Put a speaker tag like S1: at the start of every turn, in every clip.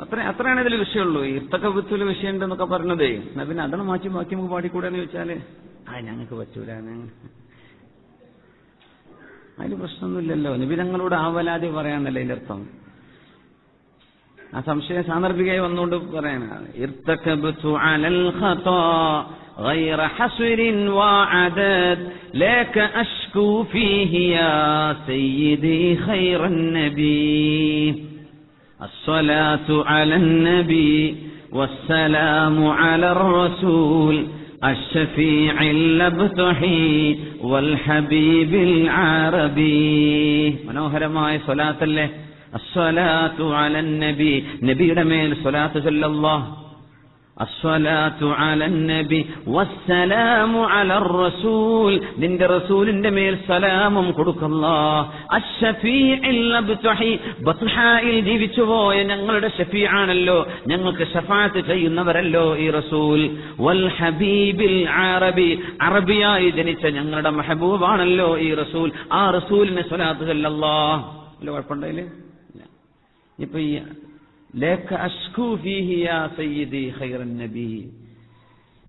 S1: അത്ര അത്രയാണ് ഇതിൽ വിഷയമുള്ളൂ ഇർത്തക്കബത്തുൽ വിഷയം ഉണ്ടെന്നൊക്കെ പറഞ്ഞതേ എന്നാ പിന്നെ അതാണ് മാറ്റി ബാക്കി നമുക്ക് പാടിക്കൂടെന്ന് ചോദിച്ചാല് ആ ഞങ്ങൾക്ക് പറ്റൂല ഞങ്ങ- അതിന് പ്രശ്നമൊന്നുമില്ലല്ലോ നബി ഞങ്ങളോട് ആവലാതി പറയാനല്ലേ അതിന്റെ അർത്ഥം ആ സംശയം സാന്ദർഭികമായി വന്നുകൊണ്ട് പറയാണ് ഇർത്തക്കബ്തു അലൽ ഖതാ غير حسر وعدد لك أشكو فيه يا سيدي خير النبي الصلاة على النبي والسلام على الرسول الشفيع اللبتحي والحبيب العربي മനോഹരമായ സ്വലാത്തല്ലേ അസ്വലാത്തു അലൻ നബി നബിയുടെ മേൽ സ്വലാത്ത് ചൊല്ലല്ലാഹ് നിന്റെ റസൂലിന്റെ മേൽ സലാമും കൊടുക്കല്ല. ബത്ഹായിൽ ജീവിച്ചുപോയ ഞങ്ങളുടെ ഷഫീആണല്ലോ ഞങ്ങൾക്ക് ഷഫാത്ത് ചെയ്യുന്നവരല്ലോ ഈ റസൂൽ. വൽ ഹബീബിൽ അറബി അറബിയായി ജനിച്ച ഞങ്ങളുടെ മെഹബൂബാണല്ലോ ഈ റസൂൽ. ആ റസൂലിനെ സ്വലാത്ത് ചൊല്ലല്ലാ അല്ല കുഴപ്പമുണ്ടായില്ലേ? ഇല്ല. ഇപ്പൊ ഈ ലേഖ അഷ്കു ഫീഹി യാ സയ്യിദി ഖൈറൻ നബി.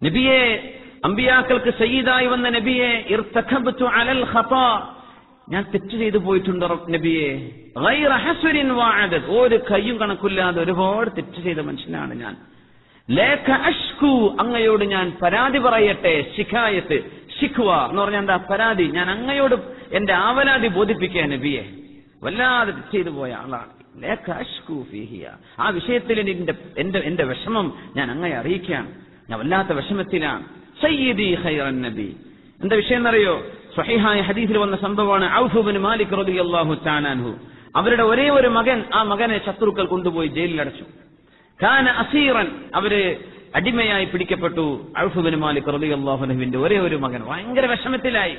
S1: നബിയെ അമ്പിയാക്കൾക്ക് സയ്യിദായി വന്ന നബിയെ ഇർത്തഖബ്തു അലൽ ഖതാ. ഞാൻ തെറ്റ് ചെയ്തു പോയിട്ടുണ്ട് നബിയെ? ഗൈറ ഹസ്രിൻ വഅദദ്. ഒരു കയ്യും കണക്കില്ലാതെ ഒരുപാട് തെറ്റ് ചെയ്ത മനുഷ്യനാണ് ഞാൻ. ലേഖ അഷ്കു അങ്ങയോട് ഞാൻ പരാതി പറയട്ടെ ശിഖായത്ത് ശിഖ്വ എന്ന് പറഞ്ഞാൽ എന്താ പരാതി? ഞാൻ അങ്ങയോട് എന്റെ ആവലാതി ബോധിപ്പിക്കുക നബിയെ. വല്ലാതെ ചെയ്തു പോയ ആളാണ്. ആ വിഷയത്തിൽ എന്റെ എന്റെ എന്റെ വിഷമം ഞാൻ അങ്ങനെ അറിയിക്കുകയാണ്. ഞാൻ വല്ലാത്ത വിഷമത്തിലാണ്. സയ്യിദി നബി. എന്താ വിഷയം എന്നറിയോ സ്വഹിഹായ ഹദീസിൽ വന്ന സംഭവമാണ് മാലിക് അവരുടെ ഒരേ ഒരു മകൻ ആ മകനെ ശത്രുക്കൾ കൊണ്ടുപോയി ജയിലിൽ അടച്ചു. അസീറൻ അവർ അടിമയായി പിടിക്കപ്പെട്ടു ഔഫുബിൻ മാലിക് അള്ളാഹുനഹുവിന്റെ ഒരേ ഒരു മകൻ. ഭയങ്കര വിഷമത്തിലായി.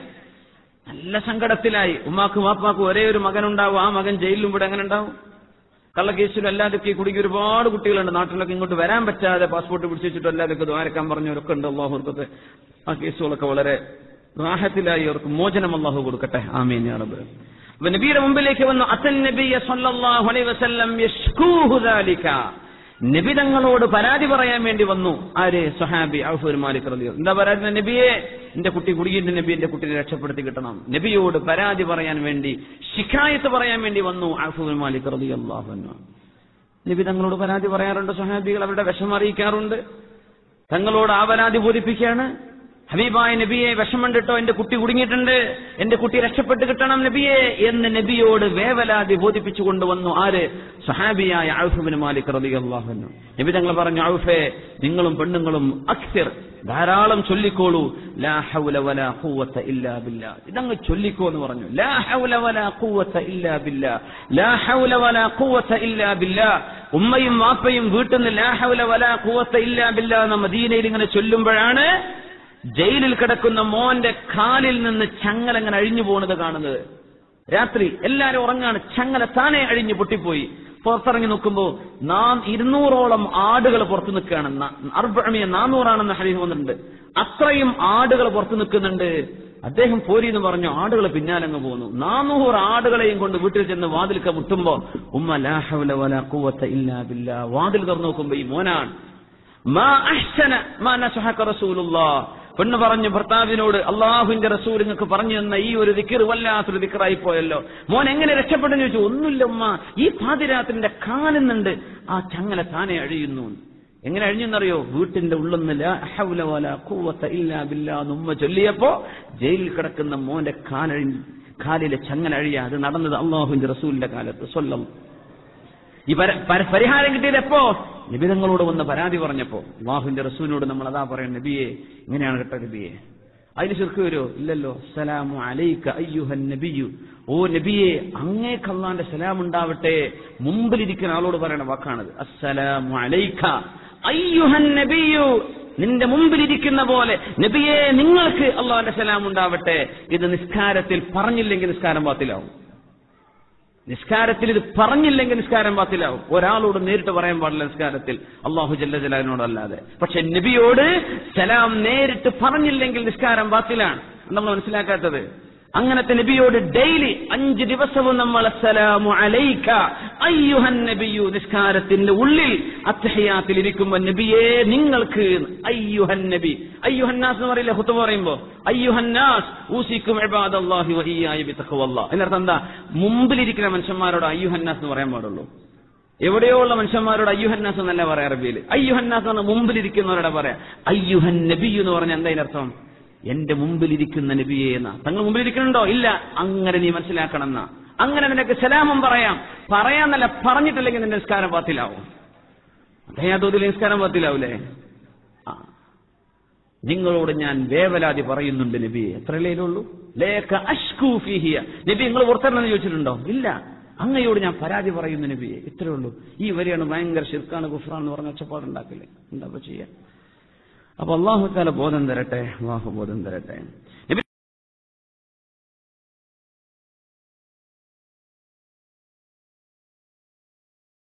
S1: നല്ല സങ്കടത്തിലായി. ഉമ്മാക്കും വാപ്പാക്കും ഒരേ ഒരു മകൻ ഉണ്ടാവും ആ മകൻ ജയിലിലും ഇവിടെ എങ്ങനെ ഉണ്ടാവും? കള്ളക്കേസിലും അല്ലാതൊക്കെ കുടുങ്ങി ഒരുപാട് കുട്ടികളുണ്ട്. നാട്ടിലൊക്കെ ഇങ്ങോട്ട് വരാൻ പറ്റാതെ പാസ്പോർട്ട് പിടിച്ചു വെച്ചിട്ട് അല്ലാതൊക്കെ ദ്വാരക്കാൻ പറഞ്ഞവരൊക്കെ ഉണ്ട്. അള്ളാഹുർക്കത്തെ ആ കേസുകളൊക്കെ വളരെ റാഹത്തിലായി അവർക്ക് മോചനം അള്ളാഹു കൊടുക്കട്ടെ. ആമീൻ അപ്പൊ നബിയുടെ മുമ്പിലേക്ക് വന്നു. അത്തൻ നബിയ സല്ലല്ലാഹു അലൈഹി വസല്ലം യഷ്കൂഹു ദാലിക. നബി തങ്ങളോട് പരാതി പറയാൻ വേണ്ടി വന്നു. ആര്? സുഹാബി ഔഫുർ മാലിക് റളിയല്ലാഹു എന്താ പരാതി? നബിയെ എന്റെ കുട്ടി കുടുങ്ങിയിട്ട് നബി എന്റെ കുട്ടിയെ രക്ഷപ്പെടുത്തി കിട്ടണം. നബിയോട് പരാതി പറയാൻ വേണ്ടി ശിഖായത്ത് പറയാൻ വേണ്ടി വന്നു അഹുർ മാലിക് അൻഹു. നബി തങ്ങളോട് പരാതി പറയാറുണ്ട്. സുഹാബികൾ അവരുടെ വിഷമം അറിയിക്കാറുണ്ട്. തങ്ങളോട് പരാതി ബോധിപ്പിക്കുകയാണ്. ഹബീബായ നബിയെ വിഷമണ്ടിട്ടോ എന്റെ കുട്ടി കുടുങ്ങിയിട്ടുണ്ട് എന്റെ കുട്ടി രക്ഷപ്പെട്ട് കിട്ടണം നബിയെ എന്ന് നബിയോട് വേവലാതി ബോധിപ്പിച്ചു കൊണ്ടുവന്നു. ആര്? സഹാബിയായ ഔഫുബിന് മാലിക് റളിയല്ലാഹു അൻഹു. നബി തങ്ങൾ പറഞ്ഞു ഔഫേ നിങ്ങളും പെണ്ണുങ്ങളും അക്സിർ ധാരാളം ചൊല്ലിക്കോളൂ. ലാ ഹൗല വലാ ഖുവത ഇല്ലാ ബില്ലാ. ഇതങ്ങ് ചൊല്ലിക്കോ എന്ന് പറഞ്ഞു. ലാ ഹൗല വലാ ഖുവത ഇല്ലാ ബില്ലാ. ലാ ഹൗല വലാ ഖുവത ഇല്ലാ ബില്ലാ. ഉമ്മയും വാപ്പയും വീട്ടിൽ നിന്ന് ലാ ഹൗല വലാ ഖുവത ഇല്ലാ ബില്ലാ എന്ന മദീനയിൽ ഇങ്ങനെ ചൊല്ലുമ്പോഴാണ് ജയിലിൽ കിടക്കുന്ന മോന്റെ കാലിൽ നിന്ന് ചങ്ങല അങ്ങനെ അഴിഞ്ഞു പോകുന്നത് കാണുന്നത്. രാത്രി എല്ലാരും ഉറങ്ങാണ്. ചങ്ങല താനെ അഴിഞ്ഞു പൊട്ടിപ്പോയി. പുറത്തിറങ്ങി നോക്കുമ്പോ നാം ഇരുന്നൂറോളം ആടുകൾ പുറത്തു നിൽക്കുകയാണ്. അർബമിയ നാനൂറാണെന്ന് ഹരീഫ് വന്നിട്ടുണ്ട്. അത്രയും ആടുകൾ പുറത്തു നിൽക്കുന്നുണ്ട്. അദ്ദേഹം പോരി എന്ന് പറഞ്ഞു ആടുകൾ പിന്നാലങ്ങ് പോകുന്നു നാനൂറ് ആടുകളെയും കൊണ്ട് വീട്ടിൽ ചെന്ന് വാതിൽക്ക മുട്ടുമ്പോ ഉമ്മ ലാഹവല വലാ ഇല്ലാ വാതിൽ തുറന്നു നോക്കുമ്പോ ഈ മോനാണ്. മാ അഹ്സന മാ പെണ്ണ് പറഞ്ഞു ഭർത്താവിനോട് അള്ളാഹുവിന്റെ റസൂൽ നിങ്ങൾക്ക് പറഞ്ഞു തന്ന ഈ ഒരു ദിക്കർ വല്ലാത്തൊരു ദിക്കറായി പോയല്ലോ. മോൻ എങ്ങനെ രക്ഷപ്പെട്ടെന്ന് ചോദിച്ചു ഒന്നുമില്ല ഉമ്മ ഈ പാതിരാത്രിന്റെ കാലുന്നുണ്ട്. ആ ചങ്ങല താനെ അഴിയുന്നു. എങ്ങനെ അഴിഞ്ഞെന്നറിയോ? വീട്ടിന്റെ ഉള്ളൊന്നില്ല ഉമ്മ ചൊല്ലിയപ്പോ ജയിലിൽ കിടക്കുന്ന മോന്റെ കാലഴി കാലിലെ ചങ്ങല അഴിയ അത് നടന്നത് അള്ളാഹുവിന്റെ റസൂലിന്റെ കാലത്ത് സ്വല്ലം. ഈ പര- പര- പരിഹാരം കിട്ടിയത് എപ്പോ? നിബിതങ്ങളോട് വന്ന് പരാതി പറഞ്ഞപ്പോ അള്ളാഹുവിന്റെ റസൂലിനോട് നമ്മൾ അതാ പറയുന്നത് നബിയെ ഇങ്ങനെയാണ് കേട്ടോ നബിയെ. അതിൽ ശിർക്ക് വരുമോ ഇല്ലല്ലോ. സലാമു അലൈക അയ്യുഹൻ നബിയു. ഓ നബിയെ അങ്ങേ കള്ളാന്റെ സലാം ഉണ്ടാവട്ടെ. മുമ്പിലിരിക്കുന്ന ആളോട് പറയുന്ന വാക്കാണത്. അസ്സലാമു അലൈക അയ്യുഹൻ നബിയു. നിന്റെ മുമ്പിലിരിക്കുന്ന പോലെ നബിയെ നിങ്ങൾക്ക് അള്ളാന്റെ സലാം ഉണ്ടാവട്ടെ. ഇത് നിസ്കാരത്തിൽ പറഞ്ഞില്ലെങ്കിൽ നിസ്കാരം പാത്തിലാവും നിസ്കാരത്തിൽ ഇത് പറഞ്ഞില്ലെങ്കിൽ നിസ്കാരം പാത്തിലാവും ഒരാളോട് നേരിട്ട് പറയാൻ പാടില്ല നിസ്കാരത്തിൽ. അള്ളാഹു ജല്ല ജലാലിനോടല്ലാതെ പക്ഷെ നബിയോട് സലാം നേരിട്ട് പറഞ്ഞില്ലെങ്കിൽ നിസ്കാരം പാത്തിലാണ് നമ്മൾ മനസ്സിലാക്കാത്തത്. അങ്ങനത്തെ നബിയോട് ഡെയിലി അഞ്ച് ദിവസവും നമ്മൾ അസ്സലാമു അലൈക്ക അയ്യുഹൻ നബിയു നിസ്കാരത്തിന്റെ ഉള്ളിൽ അത്തഹയാത്തിൽ ഇരിക്കുമ്പോൾ നബിയേ നിങ്ങൾക്ക് അയ്യുഹൻ നബി അയ്യുഹന്നാസ് എന്ന് പറയില്ല ഹുത്തുബ പറയുമ്പോ അയ്യുഹന്നാസ് ഊസിക്കും ഇബാദല്ലാഹി എന്നർത്ഥം എന്താ? മുമ്പിലിരിക്കുന്ന മനുഷ്യന്മാരോട് അയ്യുഹന്നാസ് എന്ന് പറയാൻ പാടുള്ളൂ. എവിടെയോ ഉള്ള മനുഷ്യന്മാരോട് അയ്യുഹന്നാസ് എന്നല്ല പറയാം അറബിയിൽ. അയ്യുഹന്നാസ് എന്ന് മുമ്പിലിരിക്കുന്നവരോട് പറയാം. അയ്യുഹൻ നബി എന്ന് പറഞ്ഞാൽ എന്താ ഇതിനർത്ഥം എന്റെ മുമ്പിലിരിക്കുന്ന നബിയെ എന്ന. തങ്ങൾ മുമ്പിലിരിക്കുന്നുണ്ടോ? ഇല്ല. അങ്ങനെ നീ മനസ്സിലാക്കണം എന്നാ അങ്ങനെ നിനക്ക് സലാമം പറയാം. പറയാന്നല്ല പറഞ്ഞിട്ടില്ലെങ്കിൽ നിന്റെ നിസ്കാരം പാത്തിലാവും അദ്ദേഹം തോതിൽ നിസ്കാരം പാത്തിലാവൂലേ നിങ്ങളോട് ഞാൻ വേവലാതി പറയുന്നുണ്ട് നബിയെ. എത്ര ഉള്ളൂ ലേഖ അഷ്കൂഫിഹിയ നബി നിങ്ങൾ പുറത്തിറങ്ങുന്ന ചോദിച്ചിട്ടുണ്ടോ? ഇല്ല. അങ്ങയോട് ഞാൻ പരാതി പറയുന്നു നബിയെ. ഇത്രയേ ഉള്ളൂ. ഈ വരെയാണ് ഭയങ്കര ശിർക്കാണ് ഗുഫ്രാൻ എന്ന് പറഞ്ഞ ഒച്ചപ്പാടുണ്ടാക്കില്ലേ എന്താ ചെയ്യാ? അപ്പൊ അള്ളാഹു താല ബോധം തരട്ടെ അള്ളാഹു ബോധം തരട്ടെ.